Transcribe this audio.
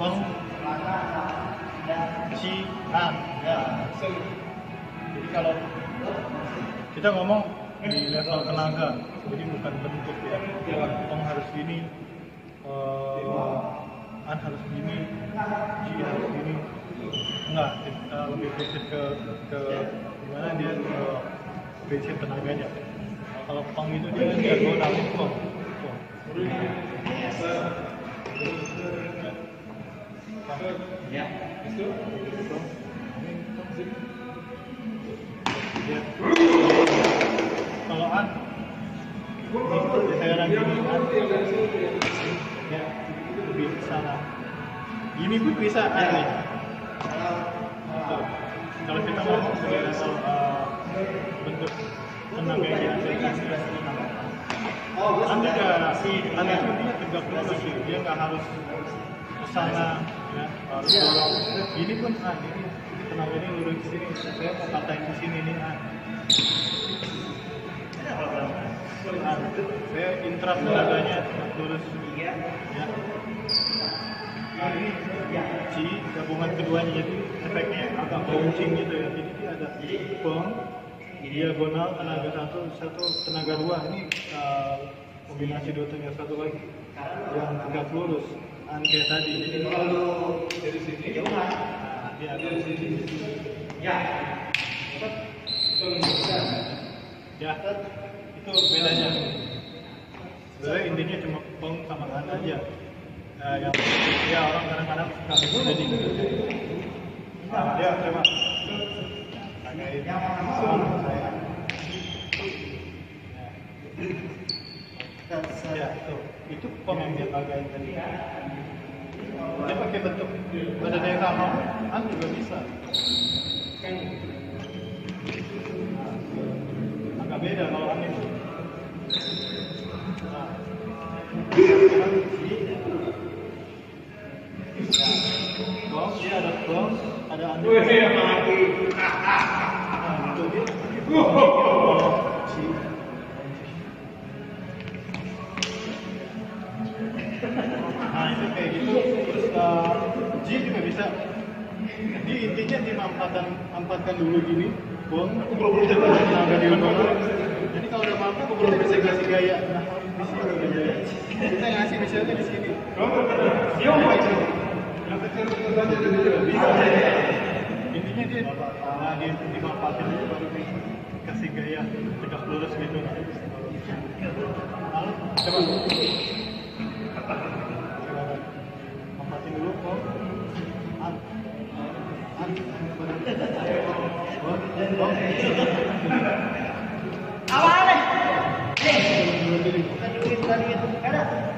peng ci an ya. Jadi kalau kita ngomong di level tenaga jadi bukan bentuk ya. Peng harus gini eh, an harus gini ci harus gini. Enggak kita lebih prinsip ke ke gimana dia ke prinsip tenaganya. Kalau peng itu dia diagonal itu peng Ya. Ya. Kalau an, ini lebih. Ini pun bisa an. Kalau kita sebagai level uh, bentuk tenaga yang aplikasi an juga si an itu dia tegak sih, dia nggak harus ke sana ya harus dorong. Ini pun an, ini tenaga ini lurus ke sini, saya mau patahin ke sini nih an. An, saya intra tenaganya lurus ya. Nah, ini ci gabungan keduanya jadi efeknya agak bouncing gitu ya. Jadi dia ada peng diagonal tenaga satu satu tenaga dua. Ini uh, kombinasi dua tenaga satu lagi. Yang tegak lurus an kayak tadi. Jadi kalau dari sini nah, dia dari sini. Ya. Ya. Itu bedanya. Sebenarnya intinya cuma peng sama an aja. Nah, yang ya orang kadang-kadang suka jadi nah, dia coba. Tanyain sama saya ya itu itu peng yang dia pagain tadi. Dia pakai bentuk badan yang sama an juga bisa. Agak beda kalau an itu nah, dia ada ada anu. Itu kayak gitu. Terus uh, G juga bisa. Jadi intinya dimanfaatkan manfaatkan dulu gini, bong, bisa tenaga di mana. Jadi kalau udah mampu, belum bisa kasih gaya. Di. Kita ngasih misalnya di sini. Mau itu. intinya dia nah, dia dimanfaatin dulu baru dikasih gaya tegak lurus gitu coba coba Awal. Nih. Kita duit tadi itu. Kada.